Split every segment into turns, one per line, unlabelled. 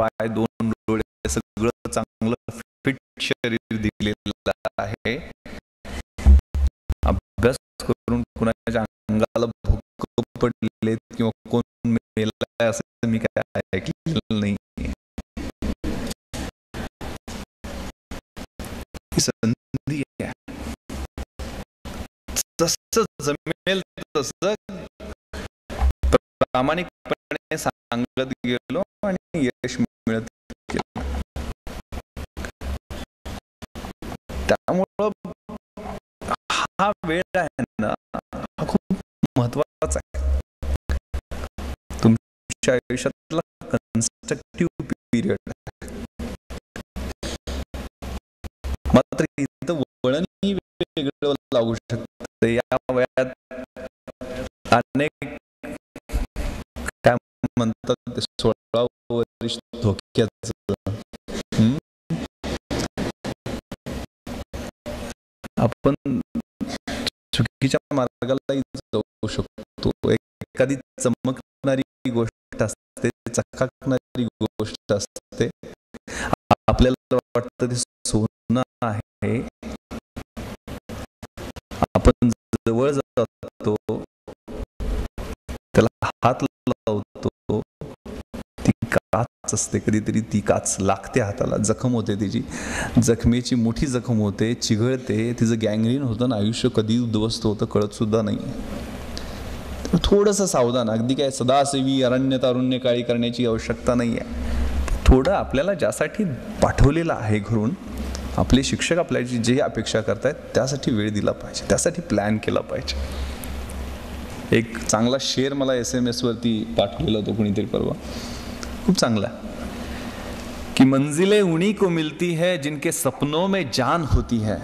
पाय दोन डोळे सगळं चांगलं फिट शरीर दिलेलं आहे. अभ्यास करून कुणाच्या अंगाला भूक पडले किंवा कोण मेला असं मी काय ऐकलेलं नाही. संधी आहे. जमेल तस प्रामाणिकपणे सांगत गेलो आणि यश वेळ आहे ना हा खूप महत्त्वाचा आहे. तुमच्या आयुष्यातला कन्स्ट्रक्टिव्ह पिरियड मात्र इथं वळणही वेगळं लागू शकतं. या वयात अनेक काय म्हणतात ते सोळा वर्ष धोक्याच आपण चुकीच्या मार्गालाही जाऊ शकतो. एखादी चमकणारी गोष्ट असते चकाकणारी गोष्ट असते. आपल्याला वाटतं ते सोनं आहे. आपण जवळ जातो. त्याला हात काच असते कधीतरी ती काच लागते हाताला जखम होते तिची. जखमेची मोठी जखम होते चिघळते तिचं गँग्रीन होतं ना आयुष्य कधी उद्ध्वस्त होतं कळत सुद्धा नाही. थोडंसं सावधान अगदी काय सदासेवी अरण्य तारुण्य काळी करण्याची आवश्यकता नाही आहे. थोडं आपल्याला ज्यासाठी पाठवलेलं आहे घरून आपले शिक्षक आपल्याची जे अपेक्षा करतायत त्यासाठी वेळ दिला पाहिजे त्यासाठी प्लॅन केला पाहिजे. एक चांगला शेअर मला एस एम एसवरती पाठवलेला होतो कुणीतरी परवा. खूप चांगला कि मंजिलें उन्हीं को मिलती है जिनके सपनों में जान होती है।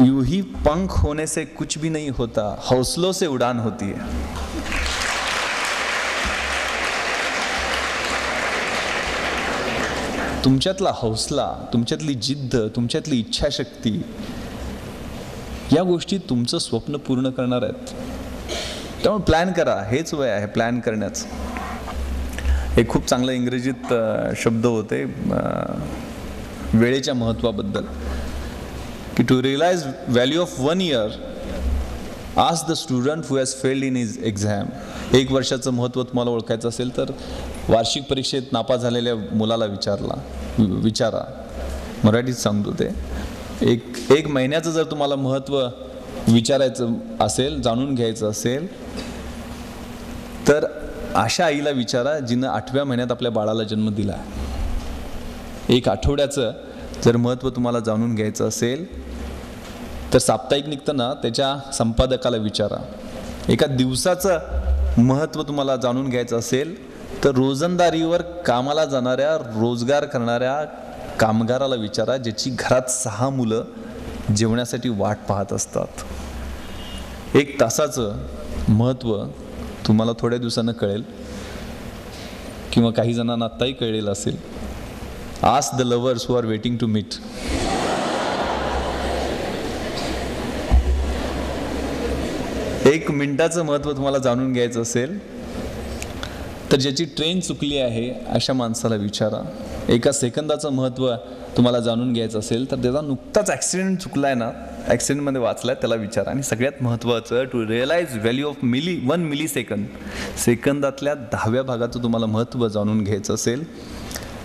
यूं ही पंख होने से कुछ भी नहीं होता हौसलों से उड़ान होती है। तुमच्यातला हौसला तुमच्यातली जिद्द तुमच्यातली इच्छाशक्ती या गोष्टी तुमचं स्वप्न पूर्ण करणार आहेत. त्यामुळे प्लॅन करा हेच वय आहे प्लॅन करण्याचं. एक खूप चांगलं इंग्रजीत शब्द होते वेळेच्या महत्त्वाबद्दल की to realise value of one year ask the student who has failed in his exam एक वर्षाचं महत्त्व तुम्हाला ओळखायचं असेल तर वार्षिक परीक्षेत नापास झालेल्या मुलाला विचारला विचारा. मराठीत सांगतो ते. एक एक महिन्याचं जर तुम्हाला महत्त्व विचारायचं असेल जाणून घ्यायचं असेल तर अशा आईला विचारा जिनं आठव्या महिन्यात आपल्या बाळाला जन्म दिला. एक आठवड्याचं जर महत्त्व तुम्हाला जाणून घ्यायचं असेल तर साप्ताहिक निघतं ना त्याच्या संपादकाला विचारा. एका दिवसाचं महत्त्व तुम्हाला जाणून घ्यायचं असेल तर रोजंदारीवर कामाला जाणाऱ्या रोजगार करणाऱ्या कामगाराला विचारा ज्याची घरात सहा मुलं जेवण्यासाठी वाट पाहत असतात. एक तासाचं महत्त्व तुम्हाला थोड्या दिवसानं कळेल किंवा काही जणांना आत्ताही कळलेलं असेल. Ask the lovers who are waiting to meet एक मिनिटाचं महत्त्व तुम्हाला जाणून घ्यायचं असेल तर ज्याची ट्रेन चुकली आहे अशा माणसाला विचारा. एका सेकंदाचं महत्त्व तुम्हाला जाणून घ्यायचं असेल तर त्याचा नुकताच ॲक्सिडेंट चुकला आहे ना ॲक्सिडेंटमध्ये वाचलाय त्याला विचार. आणि सगळ्यात महत्त्वाचं to realise value of milli one milli second सेकंदातल्या दहाव्या भागाचं तुम्हाला महत्त्व जाणून घ्यायचं असेल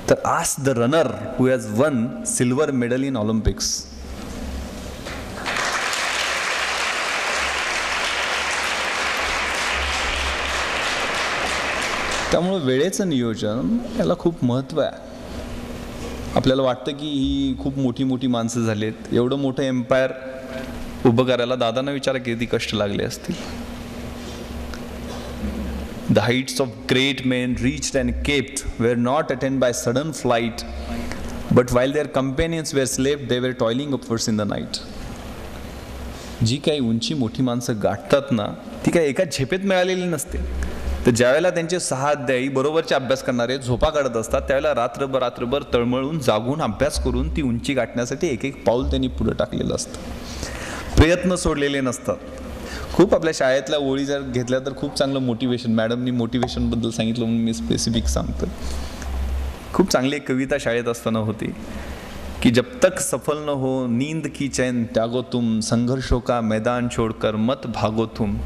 तर ask the runner who has won silver medal in Olympics त्यामुळं वेळेचं नियोजन याला खूप महत्त्व आहे. आपल्याला वाटतं की ही खूप मोठी मोठी माणसं झालीत. एवढं मोठं एम्पायर उभं करायला दादांना विचारा किती कष्ट लागले असतील. The heights of great men reached and kept were not attained by sudden flight but while their companions were slept they were toiling upwards in the night जी काही उंची मोठी माणसं गाठतात ना ती काही एका झेपेत मिळालेली नसते तर ज्यावेळेला त्यांचे सहा अध्यायी बरोबरचे अभ्यास करणारे झोपा काढत असतात त्यावेळेला रात्रभर रात्रभर तळमळून जागून अभ्यास करून ती उंची गाठण्यासाठी एक एक पाऊल त्यांनी पुढे टाकलेलं असतं. प्रयत्न सोडलेले नसतात. खूप आपल्या शाळेतल्या ओळी जर घेतल्या तर खूप चांगलं मोटिवेशन मॅडमनी मोटिवेशनबद्दल सांगितलं म्हणून मी स्पेसिफिक सांगतो खूप चांगली एक कविता शाळेत असताना होती कि जब तक सफल न हो नींद की चैन त्यागो तुम संघर्षों का मैदान छोड़कर मत भागो तुम.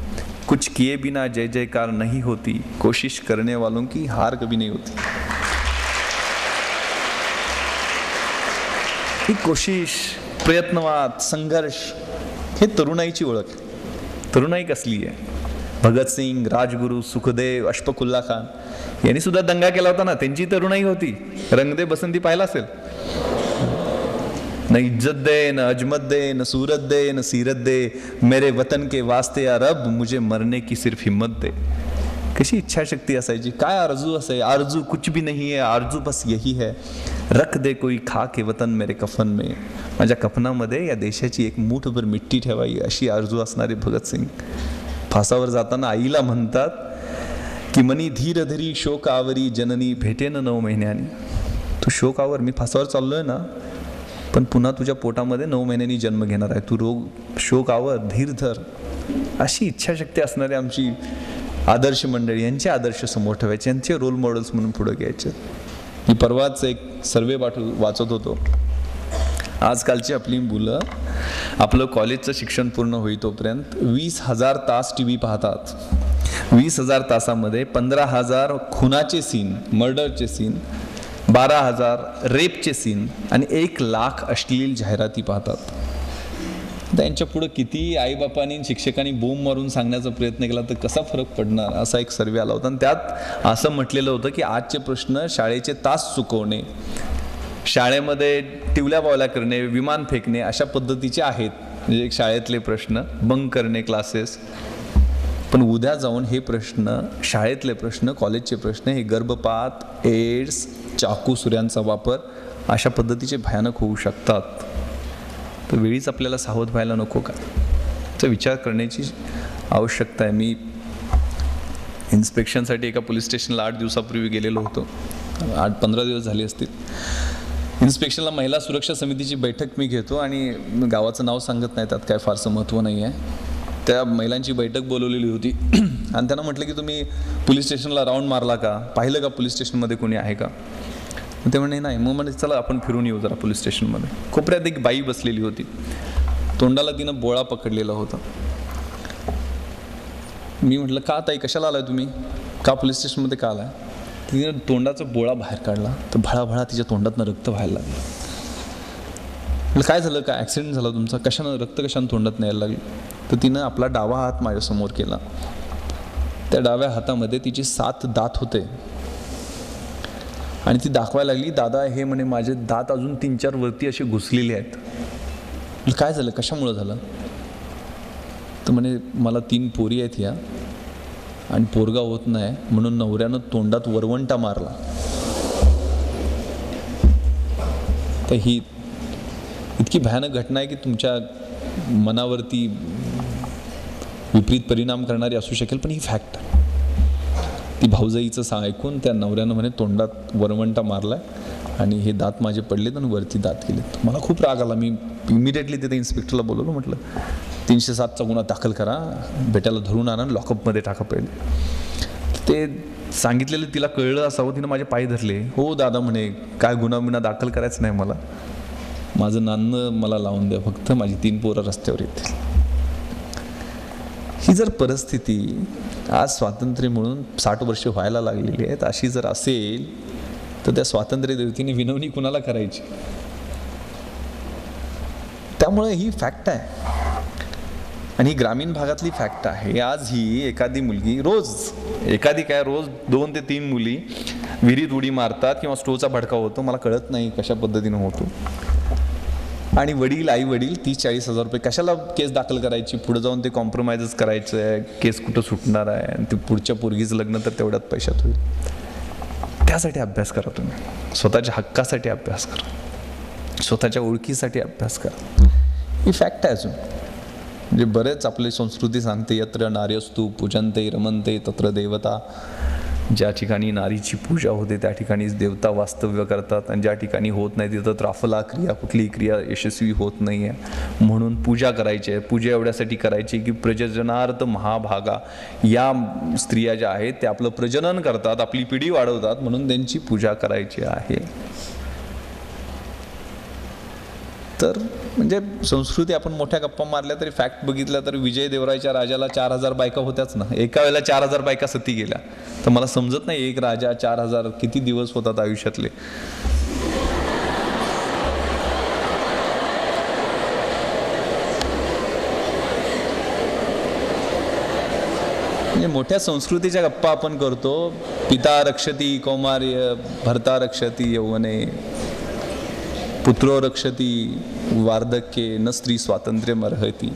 कुछ किए बिना जय जयकार नहीं होती कोशिश करने वालों की हार कभी नहीं होती। ही कोशिश प्रयत्नवाद संघर्ष हे तरुणाईची ओळख। तरुणाई कसली आहे? भगतसिंग राजगुरू सुखदेव अशफकुल्ला खान यांनी सुद्धा दंगा केला होता ना? त्यांची तरुणाई होती। रंगदे बसंती पाहिला असेल? न इज्जत दे न अजमत दे न सूरत दे न सीरत दे मेरे वतन के वास्ते या रब मुझे मरने की सिर्फ हिम्मत दे। कशी इच्छाशक्ती असायची? काय आरजू असाय? आरजू कुछ भी नहीं है आरजू बस यही है। रख दे कोई खा के वतन मेरे कफन में। माझ्या कफनामध्ये या देशाची एक मूठभर मिट्टी ठेवावी अशी आरजू असणारे भगतसिंग फासावर जाताना आईला म्हणतात की मनी धीर शोक आवरी जननी भेटेन नऊ महिन्यानी. तू शोकावर मी फासावर चाललो आहे ना पण पुन्हा तुझ्या पोटामध्ये नऊ महिन्यांनी जन्म घेणार आहे. तू रोग शोकावर धीर धर. अशी इच्छाशक्ती असणारी आमची आदर्श मंडळी यांचे आदर्श समोर ठेवायचे यांचे रोल मॉडेल्स म्हणून पुढे घ्यायचे. मी परवाच एक सर्वे पाठू वाचत होतो. आजकालची आपली मुलं आपलं कॉलेजचं शिक्षण पूर्ण होईतोपर्यंत वीस हजार तास टी व्ही पाहतात. वीस हजार तासामध्ये पंधरा हजार खुनाचे सीन मर्डरचे सीन बारा हजार रेपचे सीन आणि एक लाख अश्लील जाहिराती पाहतात. त्यांच्या पुढं किती आईबापांनी शिक्षकांनी बोंब मारून सांगण्याचा प्रयत्न केला तर कसा फरक पडणार? असा एक सर्वे आला होता. आणि त्यात असं म्हटलेलं होतं की आजचे प्रश्न शाळेचे तास चुकवणे शाळेमध्ये टिवल्या बावल्या करणे विमान फेकणे अशा पद्धतीचे आहेत. म्हणजे शाळेतले प्रश्न बंक करणे क्लासेस पण उद्या जाऊन हे प्रश्न शाळेतले प्रश्न कॉलेजचे प्रश्न हे गर्भपात एड्स चाकू सुऱ्यांचा वापर अशा पद्धतीचे भयानक होऊ शकतात. तर वेळीच आपल्याला सावध व्हायला नको का? तर विचार करण्याची आवश्यकता आहे. मी इन्स्पेक्शनसाठी एका पोलीस स्टेशनला आठ दिवसापूर्वी गेलेलो होतो. आठ पंधरा दिवस झाले असतील. इन्स्पेक्शनला महिला सुरक्षा समितीची बैठक मी घेतो आणि गावाचं नाव सांगत नाही त्यात काय फारसं महत्त्व नाही आहे त्या महिलांची बैठक बोलवलेली होती. आणि त्यांना म्हटलं की तुम्ही पोलीस स्टेशनला राऊंड मारला का? पाहिलं का पोलीस स्टेशनमध्ये कोणी आहे का? ते म्हणे नाही. मग म्हणजे चला आपण फिरून येऊ जरा पोलीस स्टेशनमध्ये. कोपऱ्यात एक बाई बसलेली होती. तोंडाला तिनं बोळा पकडलेला होता. मी म्हटलं का ताई कशाला आलाय तुम्ही? का पोलीस स्टेशनमध्ये का आलाय? तिने तोंडाचा बोळा बाहेर काढला. तर भळाभळा तिच्या तोंडातनं रक्त व्हायला लागलं. म्हटलं काय झालं? काय ॲक्सिडेंट झाला तुमचा? कशानं? रक्त कशानं तोंडात न्यायला लागलं? तर तिनं आपला डावा हात माझ्यासमोर केला. त्या डाव्या हातामध्ये तिचे सात दात होते. आणि ती दाखवायला लागली दादा हे म्हणे माझे दात अजून तीन चार वरती असे घुसलेले आहेत. काय झालं? कशामुळं झालं? तर म्हणे मला तीन पोरी आहेत ह्या आणि पोरगा होत नाही म्हणून नवऱ्यानं तोंडात वरवंटा मारला. तर ही इतकी भयानक घटना आहे की तुमच्या मनावरती विपरीत परिणाम करणारी असू शकेल पण ही फॅक्ट आहे. ती भाऊजाईचं सा ऐकून त्या नवऱ्यानं म्हणे तोंडात वरवंटा मारलाय आणि हे दात माझे पडलेत आणि वरती दात गेलेत. मला खूप राग आला. मी इमिडिएटली तिथे इन्स्पेक्टरला बोलवलं म्हटलं तीनशे सातचा गुन्हा दाखल करा बेट्याला धरून आणा लॉकअपमध्ये टाका पहिले. ते सांगितलेलं तिला कळलं असावं तिनं माझे पाय धरले. हो दादा म्हणे काय गुन्हा बिना दाखल करायचं नाही मला. माझं नाणं मला लावून द्या फक्त माझी तीन पोरं रस्त्यावर येतील. ही जर परिस्थिती आज स्वातंत्र्य म्हणून साठ वर्ष व्हायला लागलेली आहेत अशी जर असेल तर त्या स्वातंत्र्य देवतीने विनवणी कुणाला करायची? त्यामुळे ही फॅक्ट आहे. आणि ही ग्रामीण भागातली फॅक्ट आहे. आज ही एखादी मुलगी रोज एखादी काय रोज दोन ते तीन मुली विहिरीत उडी मारतात किंवा स्टोचा भडका होतो मला कळत नाही कशा पद्धतीनं होतो. आणि वडील आई वडील तीस चाळीस हजार रुपये कशाला केस दाखल करायची? पुढे जाऊन ते कॉम्प्रोमाइजच करायचं. आहे केस कुठं सुटणार आहे? आणि ते पुढच्या पोरगीचं लग्न तर तेवढ्यात पैशात होईल. त्यासाठी अभ्यास करा तुम्ही. स्वतःच्या हक्कासाठी अभ्यास करा. स्वतःच्या ओळखीसाठी अभ्यास करा. ही फॅक्ट आहे अजून. म्हणजे बरेच आपली संस्कृती सांगते यत्र नार्यस्तू पूजनते रमनते तत्र देवता. ज्या ठिकाणी नारीची पूजा होते त्या ठिकाणीच देवता वास्तव्य करतात आणि ज्या ठिकाणी होत नाही तिथं त्राफला क्रिया कुठलीही क्रिया यशस्वी होत नाही आहे म्हणून पूजा करायची आहे. पूजा एवढ्यासाठी करायची की प्रजजनार्थ महाभागा या स्त्रिया ज्या आहेत त्या आपलं प्रजनन करतात आपली पिढी वाढवतात म्हणून त्यांची पूजा करायची आहे. तर म्हणजे संस्कृती आपण मोठ्या गप्पा मारल्या तरी फॅक्ट बघितला तर विजय देवरायच्या राजाला चार हजार बायका होत्याच ना. एका वेळेला चार हजार बायका सती गेल्या. तर मला समजत नाही एक राजा चार हजार किती दिवस होतात आयुष्यातले. म्हणजे मोठ्या संस्कृतीच्या गप्पा आपण करतो. पिता रक्षती कौमार्य भरता रक्षती यवने. पुत्रो रक्षती वार्धक्ये न स्त्री स्वातंत्र्य अर्हती